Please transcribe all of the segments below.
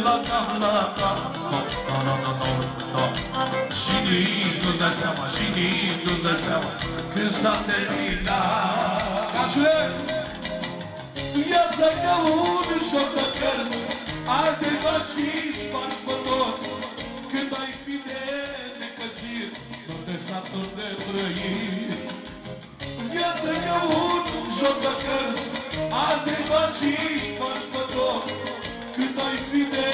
la cap la cap no, no, no, no, no. Și nici nu-ți dai seama Și nici nu-ți dai seama Când s-a terminat Așule! Viața ca un joc de cărți Azi ai bat și spargi pe toți Când ai fi de necăjit Nu de satul de trăit Viața ca un joc de cărți Azi ai bat și spargi pe toți Când ai fi de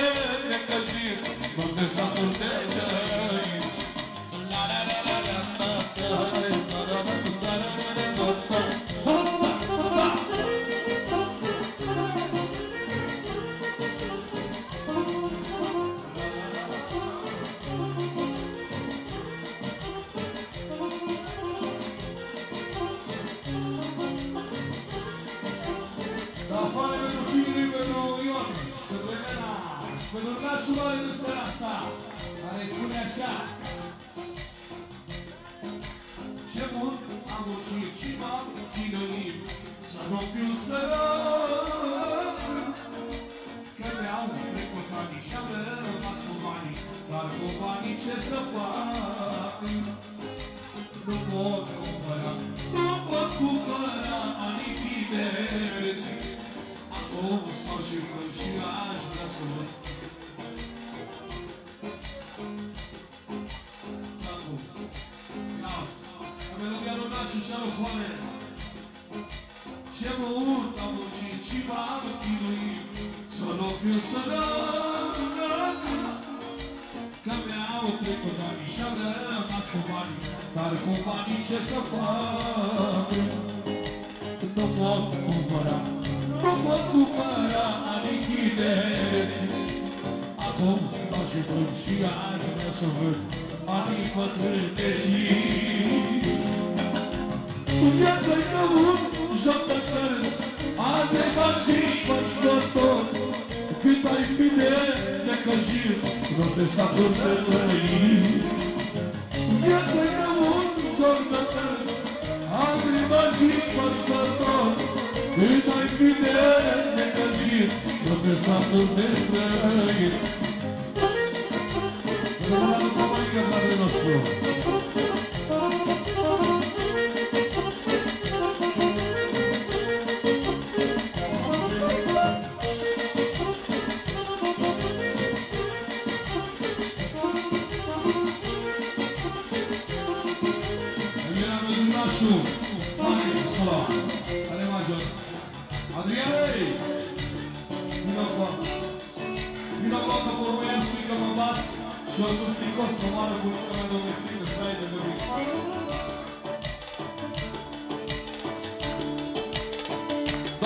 necăjit Nu de satul de pentru nașul lor în seara asta, care îi spune așa. Ce mult am muncit și m-am chinuit să nu fiu sărac. Că mi-au trecut ani și am rămas cu banii, dar cu banii ce să fac? Nu pot cumpăra, nu pot cumpăra anii tinereți. Acum stau și plâng și aș vrea să văd. Nu fiu sărac Că mi-au trecut ani și-am rămas cu banii Dar cu banii ce să fac? Nu pot cumpăra, nu pot cumpăra anii tinereți Acum stau și plâng și aș vrea să văd anii bătrâneții Viața-i ca un joc de cărți Azi ai bani și Zorda está cortando aí. Minha terra onde Zorda Abre magia para nós E vai me der energia Zorda está cortando aí. Vamos lá no tamanho que é para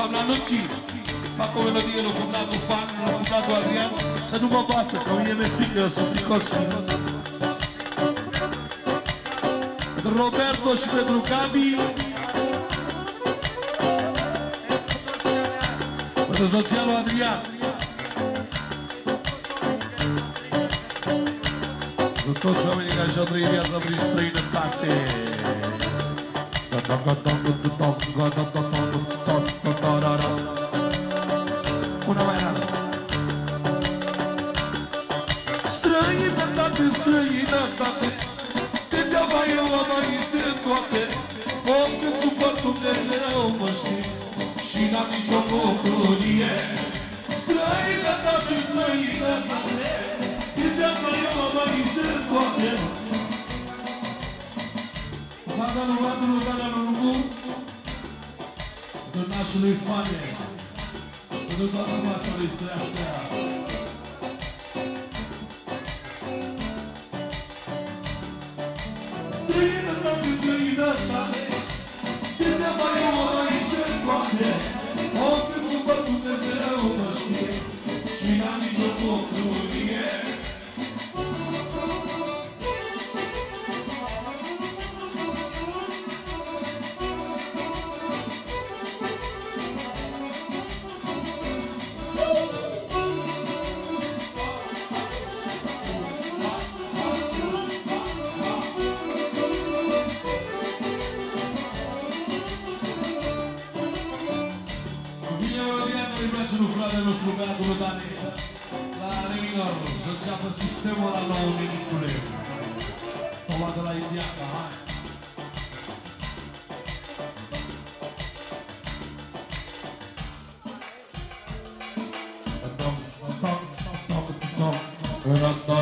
Pablo Nochi, Paco Melodía, lo fundado fanno lo condanno Adriano, se fundado Adrián, Saludo Bata, Camille Mefica, Sofricoci, Roberto și pentru Gabi, Adriano. Tutto ciò pentru toți oamenii care și-au trăit viața prin străinătate. Una mai rară. Străinătate, străinătate Degeaba eu am aici de toate Om cât supăr Dumnezeu mă știi Și n-am nicio bucurie Străinătate, străinătate Degeaba eu am aici de toate Badanul, badanul, badanul, orașului Fane Pentru toată masa lui Streasca Strigă-te, dragi, strigă-te, tale Câte mai e o aici în coate O cât sunt Dumnezeu mă știe Și n-am nicio lucru なった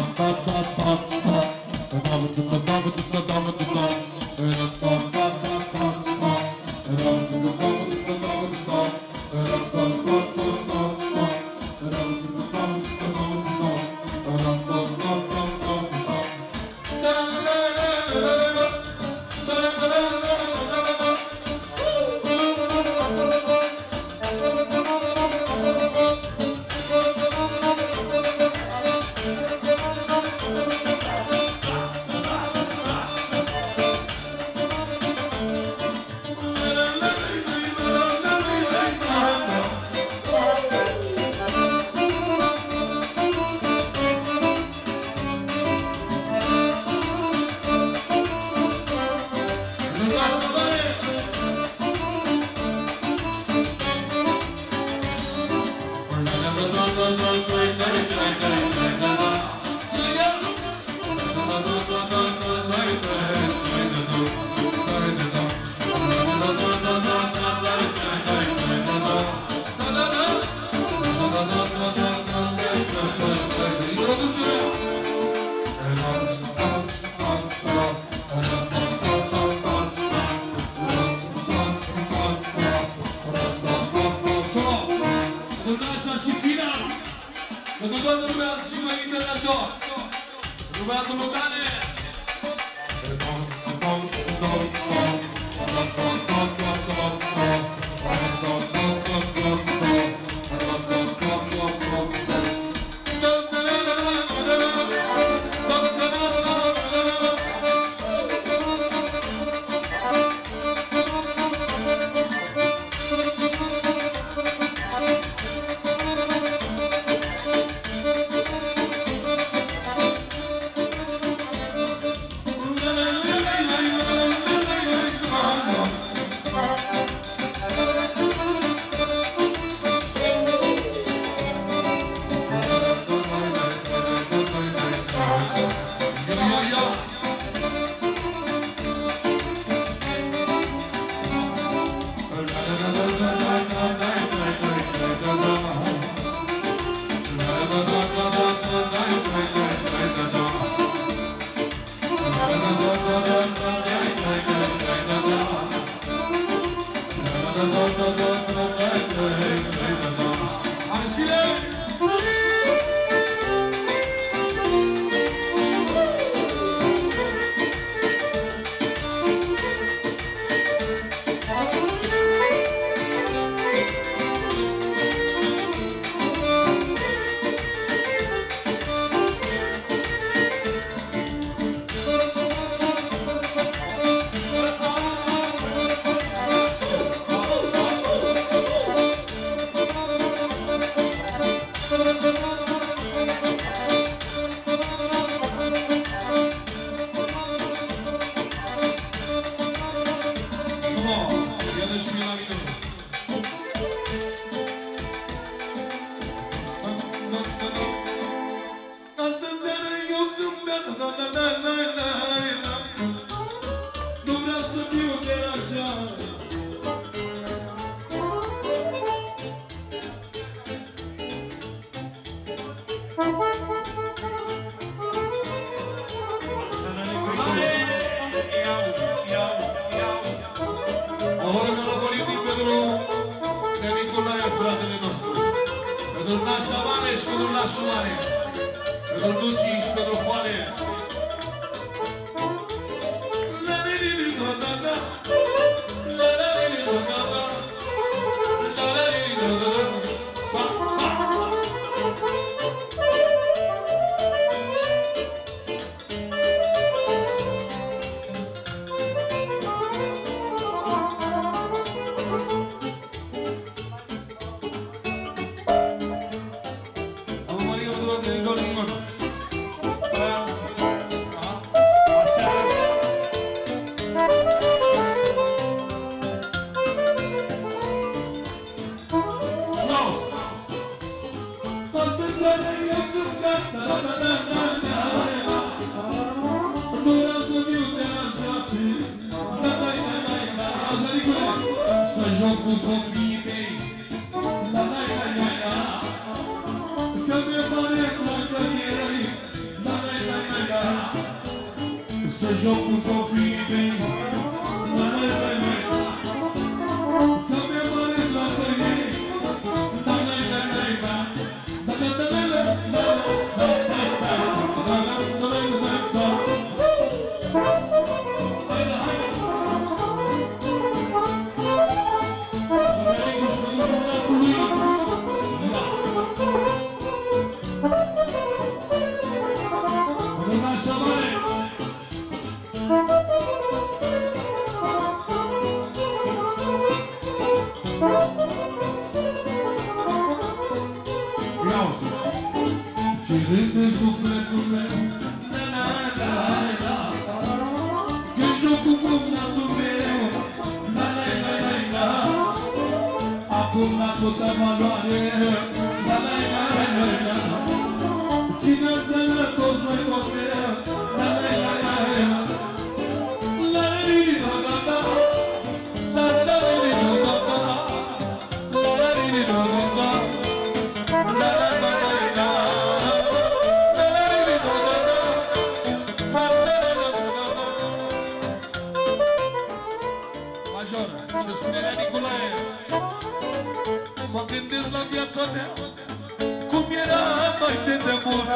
la viața mea Cum era mai de demult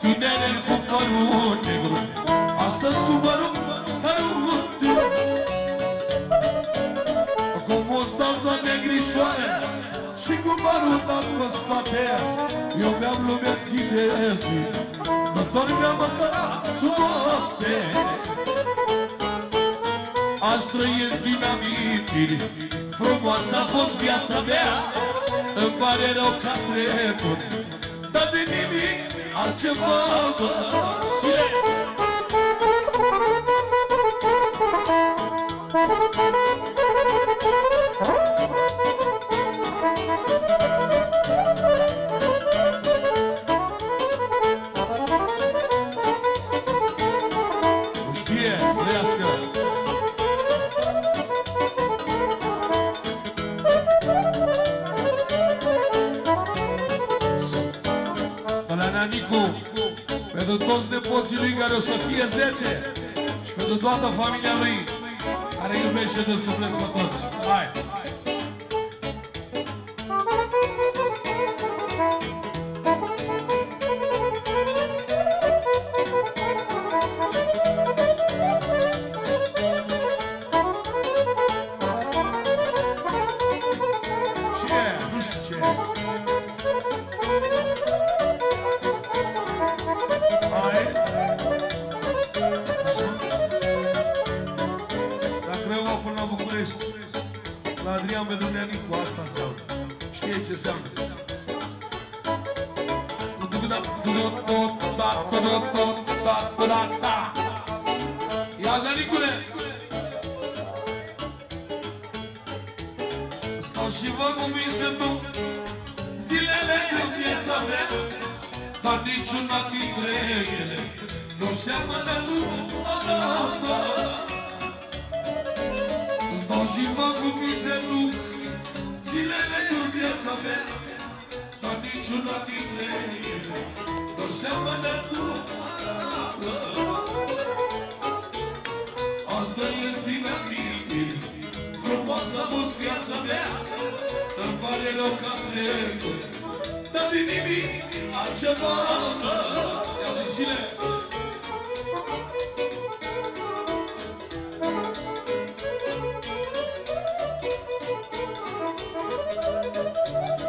Tineri cu părul negru Astăzi cu părul hărut Cum o stanța negrișoară Și cu părul dat pe spate Eu mi-am lumea tinezi Mă dormeam măcar sub noapte Azi trăiesc din amintiri Frumoasă a fost viața mea Îmi pare rău că a trecut Dar de nimic altceva bă toți nepoții lui care o să fie 10 Și pentru toată familia lui Care iubește de suflet pe toți Hai! Ia, Danicule! Stau și vă cum mi se duc Zilele din viața mea Dar niciuna dintre ele Nu seamănă cu o altă Îți dau și vă cum mi se duc Zilele din viața mea Dar niciuna dintre ele Nu seamănă cu o altă Asta este din amintiri Frumoasă a fost viața mea Îmi pare rău că am trecut. Dar de nimic altceva Ia zi silenț Cred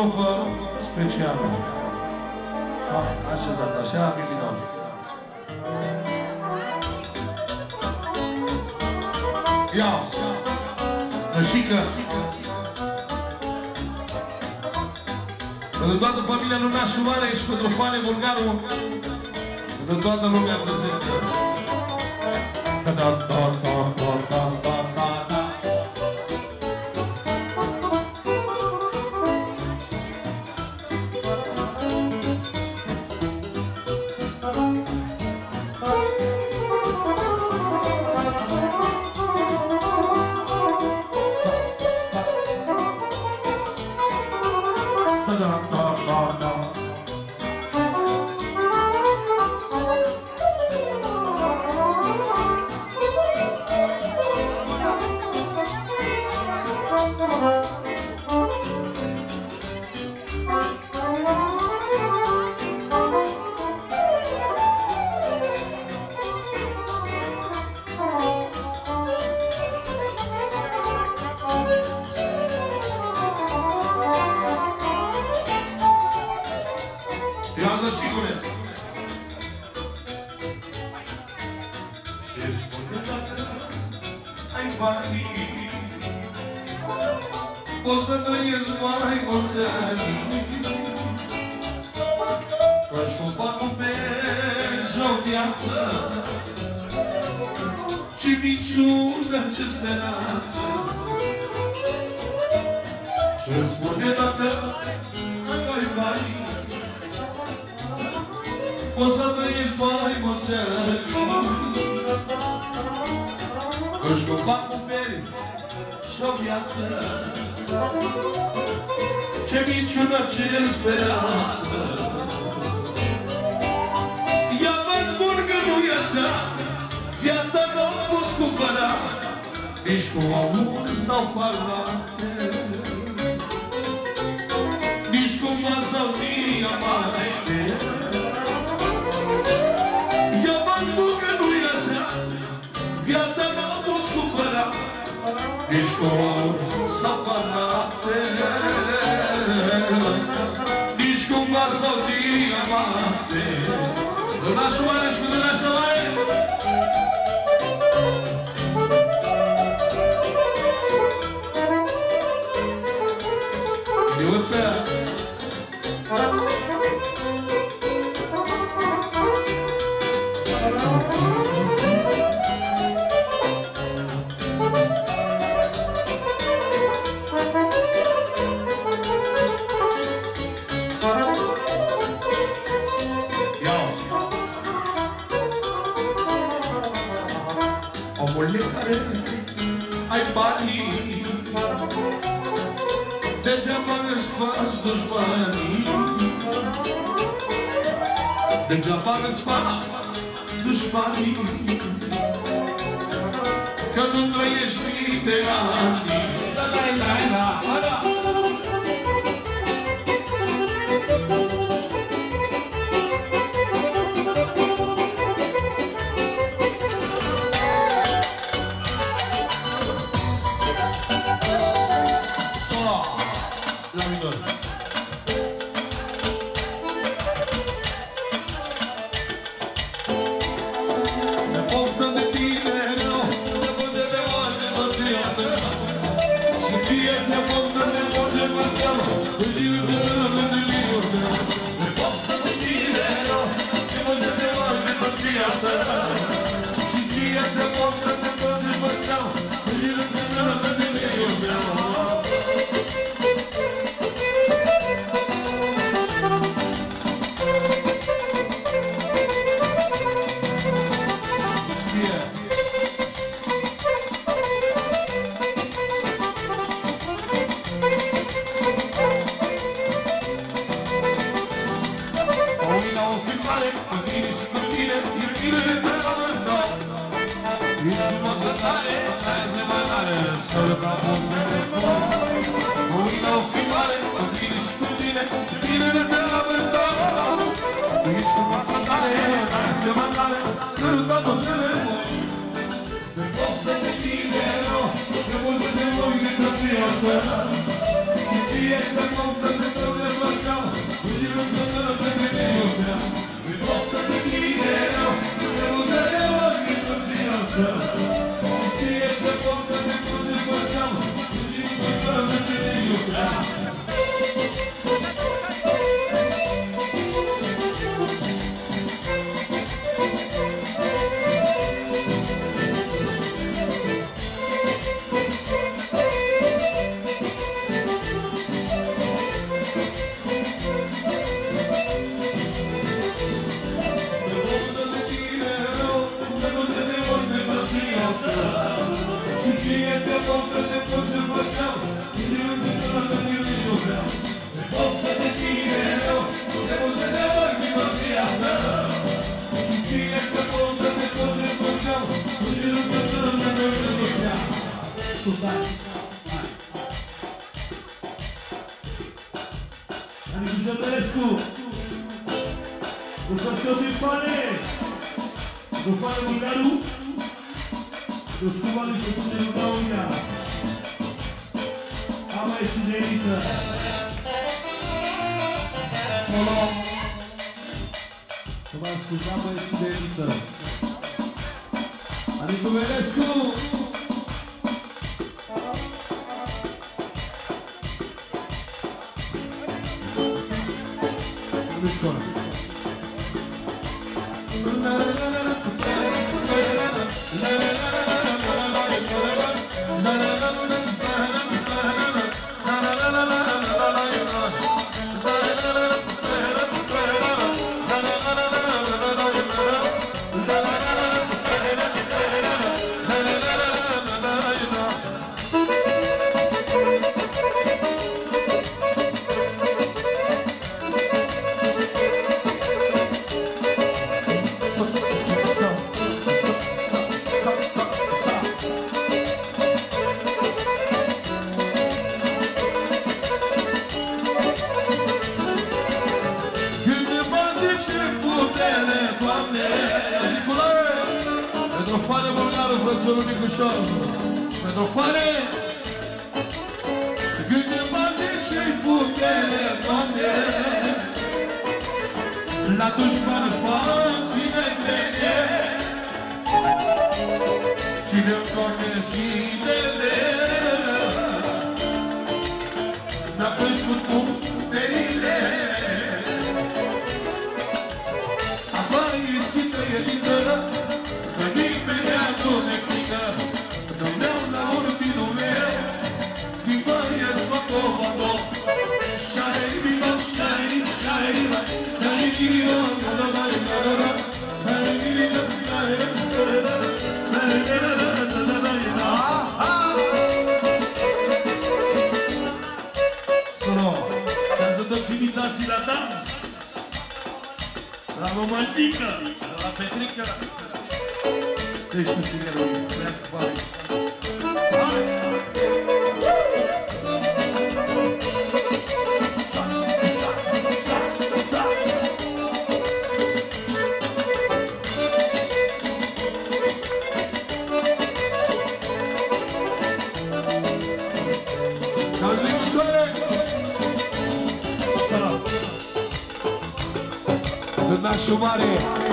strofă specială. Ah, așezat, așa, milion. Ia! Nășică! Pentru toată familia Lunașu Mare și pentru Fane Bulgaru, pentru toată lumea prezentă. Da, da, da, da. Își copac cu beri și o viață. Ce minciună, ce speranță. Ea vă spun că nu e așa. Viața nu o poți cumpăra Nici cu aur sau parvate Nici cu masă sau diamant Hiç olur sapana Hiç kumlar savdi ama Dona suvarış mı dona suvarış ai banii. Degeaba îți faci dușmanii. Degeaba îți faci dușmanii. Că nu trăiești mii de ani La la la la la We do the que eu sempre falei. Do pai do garoto, dos cubanos do fundo da unha. A mais direita. Olá. Vamos escutar a mais direita. Amigo Velasco. Pedro Fale. romantică! De la Petrică! Știi tu cine rău, să iasă! Chumare.